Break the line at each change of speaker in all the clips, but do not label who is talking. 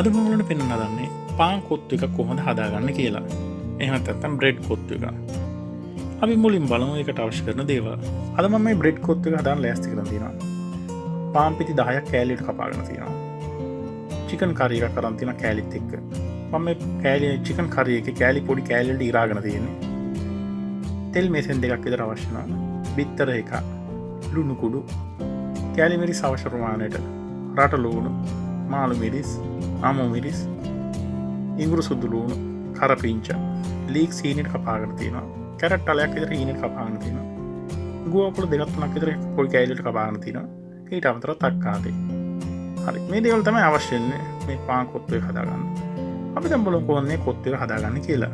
අද මගලට පෙන්න දන්නේ පාන් කොත්තු එක කොහොඳ හදාගන්න කියලා. එහත් ඇත්තම් බ්‍රෙඩ් කොත්තු එක. අපි මුලින් බලමු එකට අවශ්‍ය කරන දේව අද මම මේ බ්‍රෙඩ් කොත්තු එක හදාන් ලෑස්ති කරන තියෙන පාම්පිති දහයක් කෑලිට කපාගෙන තියෙනවා. චිකන් කරිය කරන්තින කෑලිත් එක්ක. මම කෑලි චිකන් කරිය එක කෑලි පොඩි කෑලට ඉරාගෙන තියෙන්නේ. තෙල් මේසෙන් දෙකක් විතර අවශ්‍යනා බිත්තර එක ලුණුකුඩු කෑලිමිරි සවශරමානයට රට ලූුණු මාළු මිරිස් අමෝ මිරිස් ඉංගුරු සුද්දුලූුණු කරපිංච ලීක් සීනට කපාගෙන තියෙන කැරට අලයක් විතර ඊනට කපාන තියෙන ගුවපුල දෙගත්තුනක් විතර පොල් කෑලට කපාන තියෙන ඊට අමතර තක්කාදේ හරි. මේ දෙවල් තමයි අවශ්‍යන්නේ මේ පාකොත්තුවය හදාගන්න. අපි තම්බල කොන්නේ කොත්තව හදාගන්න කියලා.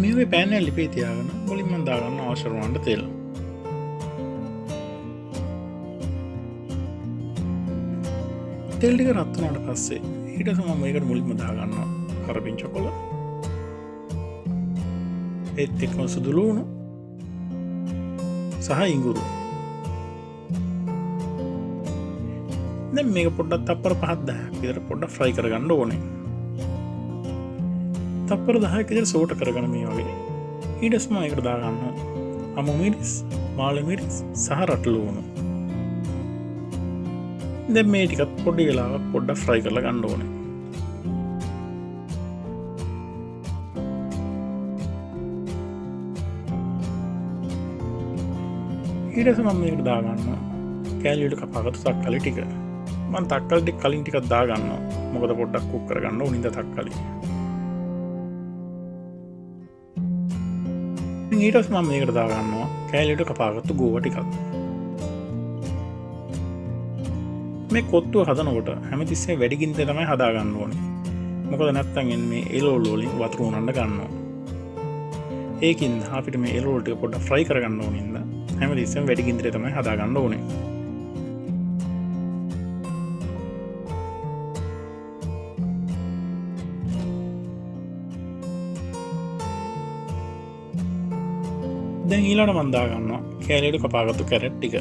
මේ පෑනල් ලිපේ තියාගෙන මුලින් මන්දාගන්න අවශරුවන්ට තෙල්. තෙල්ටික රත්වනට පස්සේ ඊට සම මේකට මුලින්ම දාගන්න කරපිංච කොල ඒත් එක්ම සුදුලූුණු සහ ඉංගුරු දැ මේක පොඩ්ඩත් අපර පහත් දහ පිතර පොඩ්ඩ ෆ්‍රයි කරගන්න ඕනේ. තපර දහයකෙර සෝට කරගන මේ වගේ. ඊටස්ම එකට දාගන්න අමු මිරිස් මාලමිරිස් සහ රටලුවුණු දැ මේ ටිකත් පොඩි වෙලාවක් පොඩ්ඩ ෆ්‍රයි කරල ගණ්ඩ ඕන. ඊටස මම මේකට දාගන්න කෑලිට කපාගතු තක්කලි ටික. මන් තක්කල්ටි කලින් ටිකත් දාගන්න මොකද පොඩ්ඩක් කුක් කරගන්න නිද තක්කලි. ඊටස් මම මේකට දාගන්නවා. කෑලිට කපාගත්තු ගෝවටිකක් මේ කොත්තුව හදනකොට හැමතිස්සේ වැඩිගින්ත තමයි හදාගන්න ඕන. මොකද නැත්තන්ගෙන් මේ එලෝලෝලින් වතුරුණන්න ගන්නවා. ඒකින් අපිට මේ එලෝල්ට පොට ෆ්‍රයි කරගන්න ඕනින්ද හැමතිස්සම් වැඩිගින්ත්‍රය තමයි හදාගන්න ඕනේ. දැන් ඊලට මන්දාගන්න කෑලට කපාගත්තු කැරට්ටික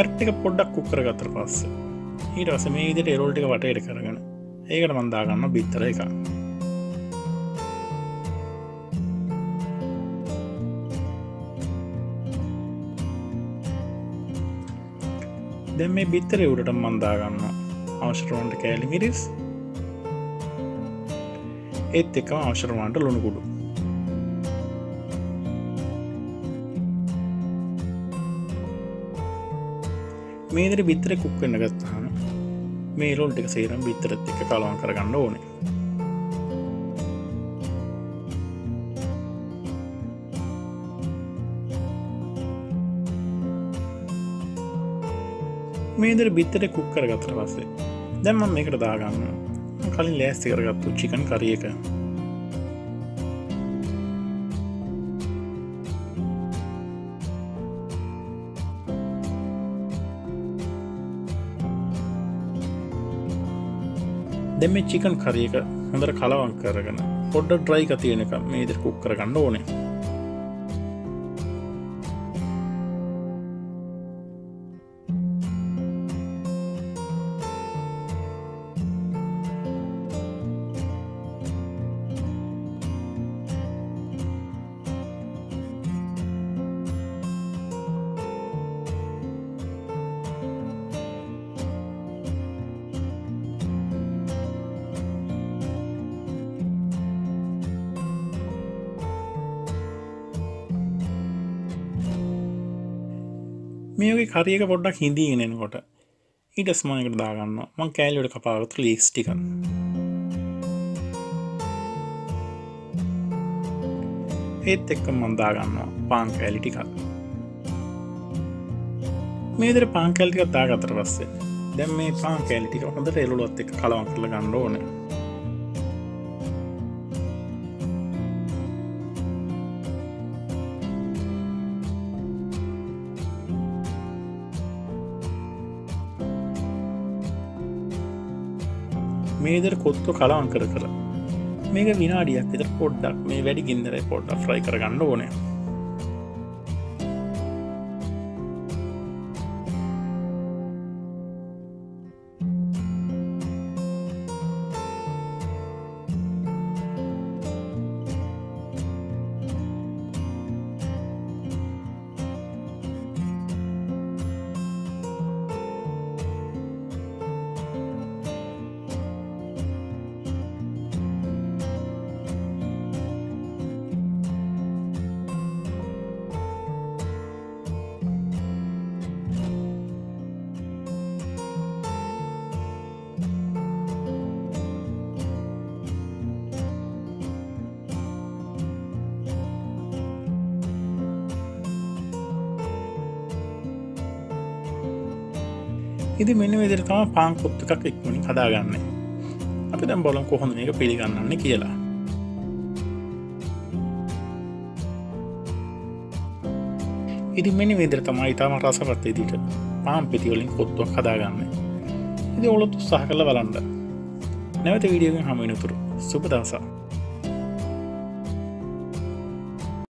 කැට්ටික පොඩ්ඩක් කුක්කර ගතර පස්ස ඊට වස මේ විදිට එරෝල්ටික වටයට කරගෙන ඒකට මන්දාගන්න බිත්තර එක දැම් මේ බිත්තර උඩට මන්දාගන්න අවශ්‍රවන්ට කෑලි මිරිස්. ඒත් එක අවශ්‍රවාන්ට ලුණුකුඩු මේදර බිත්තර කුක්වෙන්න ගත්තාන මේ ලොල් ටික සේරම් බිත්තරත් එක කලවන් කරගන්න ඕනේ. මේදර බිත්තර කුක් කරගත්තර පස්සේ දැම්ම මේකට දාගන්න කලින් ලෑස්ති කරගත්තු චිකන් කරියක දෙම චිකන් කරියක හොඳර කලවන් කරගෙන පොඩ්ඩ ඩ්‍රයි කතියනක මේ ඉදිර කුක් කරගන්න ඕනේ. මේගේ කරියක පොඩ්ඩක් හිදීගෙනෙනකොට ඊට ස්මානකට දාගන්න මං කෑල්ලට කපාගතු ලීක්ස් ටික. ඒත් එක්ක මන්දාගන්න පාන් කෑලි ටිකක්. මේදර පාංකැල්ටික දාගතර පස්සේ දැම් මේ පාන් කෑලිටික හොඳට එලුලොත් එක කලවන් කරල ගන්න ඕන. මේදර කොත්තු කලාවන් කර කර මේක විනාඩියක් විතර පොඩ්ඩක් මේ වැඩි ගින්දර පොඩ්ඩ ෆ්‍රයි කරගන්න ඕනේ. ඉදි මෙන්න විදිර තම පාංකොත්තු එකක් ඉක්මනින් හදාගන්න. අපි දැම් බොලන් කොහොඳ එක පිළිගන්නන්න කියලා. ඉදි මෙනි විදිර තමයි ඉතාම රසපත් ඉදිට පාම් පිතිවලින් කොත්තුවක් හදාගන්න. ඉදි ඔලොත් උත්සාහ කළ බලන්ඩ නැවත විඩියගෙන් හමනතුරු සුපදසා